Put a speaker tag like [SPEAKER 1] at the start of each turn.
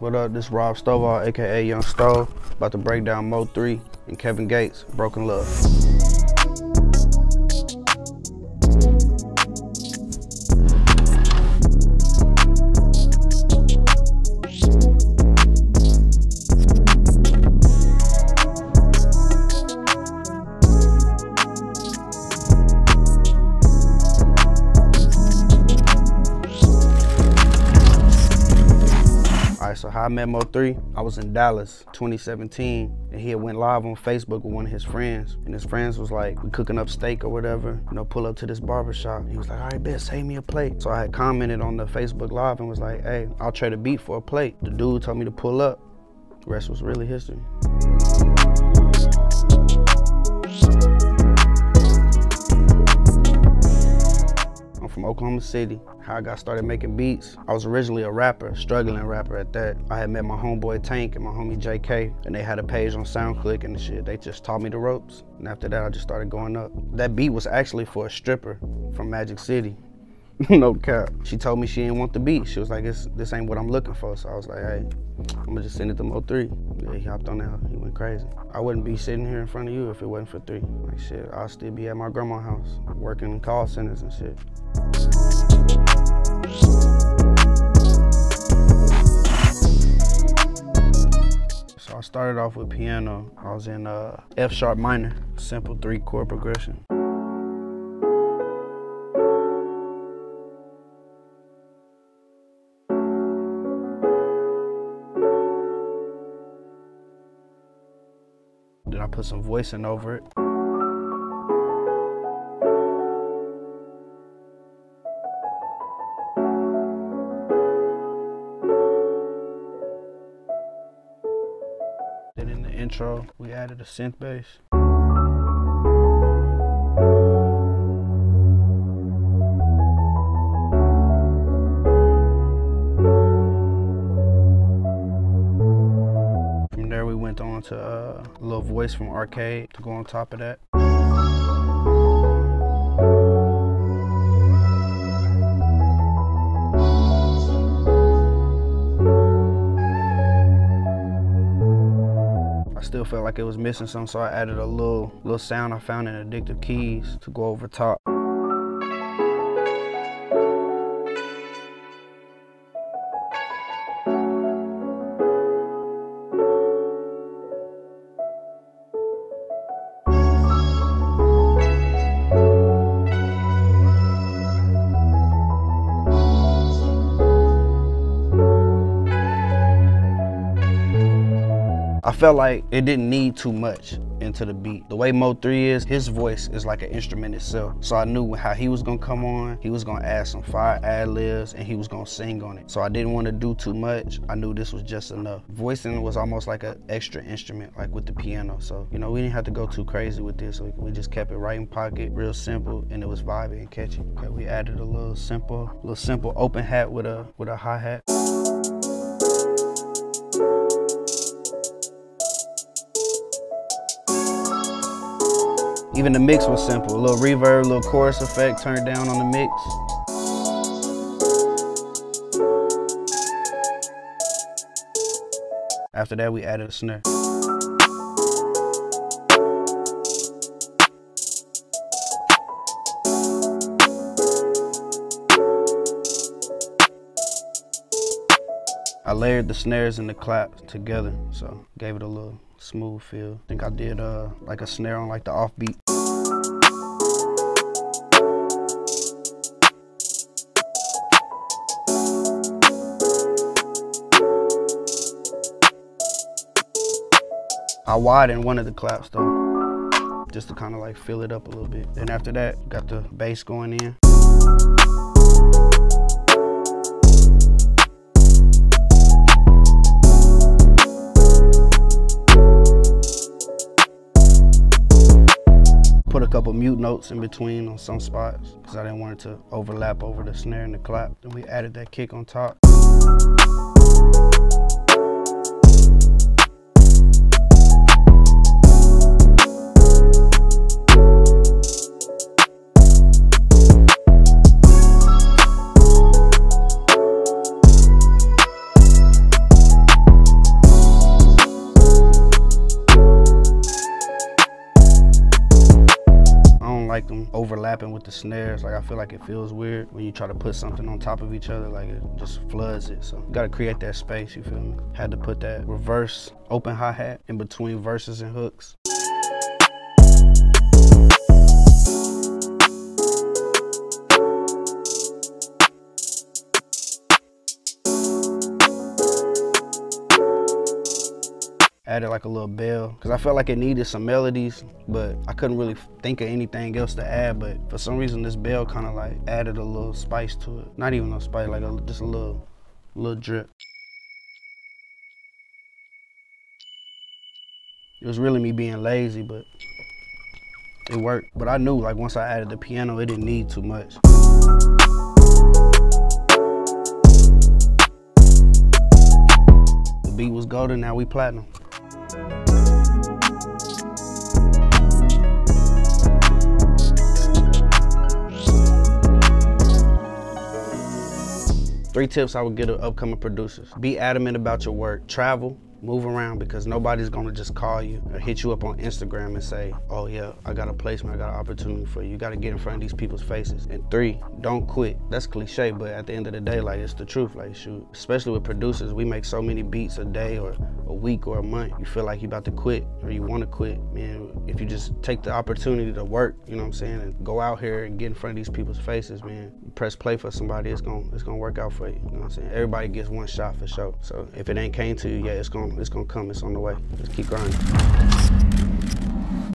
[SPEAKER 1] What up, this Rob Stovall, aka Young Stove, about to break down Mo 3 and Kevin Gates, Broken Love. So how I met Mo 3, I was in Dallas 2017 and he went live on Facebook with one of his friends. And his friends was like, we cooking up steak or whatever, you know, pull up to this barbershop. He was like, all right, bet, save me a plate. So I had commented on the Facebook live and was like, hey, I'll trade a beat for a plate. The dude told me to pull up. The rest was really history. Oklahoma City. How I got started making beats, I was originally a rapper, struggling rapper at that. I had met my homeboy Tank and my homie JK, and they had a page on SoundClick and shit. They just taught me the ropes. And after that, I just started going up. That beat was actually for a stripper from Magic City. no cap. She told me she didn't want the beat. She was like, this, this ain't what I'm looking for. So I was like, hey, I'm gonna just send it to Mo 3. Yeah, he hopped on that. Crazy. I wouldn't be sitting here in front of you if it wasn't for 3. Like shit, I'll still be at my grandma's house, working in call centers and shit. So I started off with piano. I was in uh, F sharp minor, simple three chord progression. Put some voicing over it. Then in the intro, we added a synth bass. To uh, a little voice from Arcade to go on top of that. I still felt like it was missing something, so I added a little little sound I found in Addictive Keys to go over top. I felt like it didn't need too much into the beat. The way Mo 3 is, his voice is like an instrument itself. So I knew how he was gonna come on, he was gonna add some fire ad libs, and he was gonna sing on it. So I didn't want to do too much. I knew this was just enough. Voicing was almost like an extra instrument, like with the piano. So, you know, we didn't have to go too crazy with this. We, we just kept it right in pocket, real simple, and it was vibey and catchy. Okay, we added a little simple, little simple open hat with a with a hi-hat. Even the mix was simple. A little reverb, a little chorus effect turned down on the mix. After that, we added a snare. I layered the snares and the claps together, so gave it a little smooth feel. I think I did uh like a snare on like the offbeat. I widened one of the claps though, just to kind of like fill it up a little bit. Then after that, got the bass going in. Mute notes in between on some spots because I didn't want it to overlap over the snare and the clap. Then we added that kick on top. With the snares. Like I feel like it feels weird when you try to put something on top of each other, like it just floods it. So you gotta create that space, you feel me? Had to put that reverse open hi-hat in between verses and hooks. Added like a little bell because I felt like it needed some melodies, but I couldn't really think of anything else to add. But for some reason, this bell kind of like added a little spice to it. Not even no spice, like a, just a little, little drip. It was really me being lazy, but it worked. But I knew like once I added the piano, it didn't need too much. The beat was golden, now we platinum. Three tips I would give to upcoming producers. Be adamant about your work. Travel, move around because nobody's gonna just call you or hit you up on Instagram and say, oh yeah, I got a placement, I got an opportunity for you. You gotta get in front of these people's faces. And three, don't quit. That's cliche, but at the end of the day, like it's the truth. Like shoot, especially with producers, we make so many beats a day or a week or a month. You feel like you about to quit or you wanna quit. Man, if you just take the opportunity to work, you know what I'm saying, and go out here and get in front of these people's faces, man, press play for somebody, it's gonna it's gonna work out for you. You know what I'm saying? Everybody gets one shot for sure. So if it ain't came to you yeah, it's gonna it's gonna come. It's on the way. Just keep grinding.